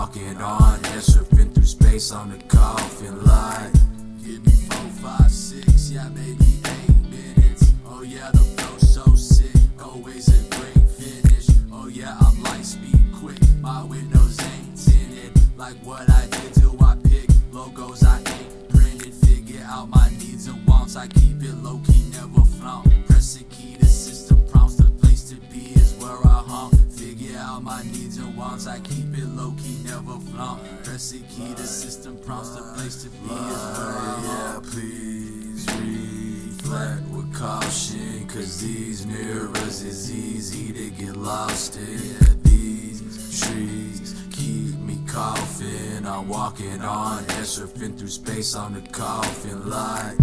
walking on and surfing through space on the coffin line. Give me four, five, six, yeah, maybe eight minutes. Oh, yeah, the flow so sick, always a great finish. Oh, yeah, I'm light speed quick, my windows ain't tinted. Like what I did till I pick logos I ain't printed. Figure out my needs and wants, I keep it low key, never flaunt. Out my needs and wants, I keep it low key, never flaunt. Press the key, the system prompts the place to be is where I. Yeah, please reflect with caution, cause these mirrors is easy to get lost in. Yeah, these trees keep me coughing. I'm walking on air, surfing through space on the coffin light.